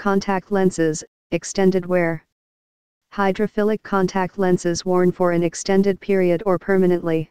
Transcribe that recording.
Contact lenses, extended wear. Hydrophilic contact lenses worn for an extended period or permanently.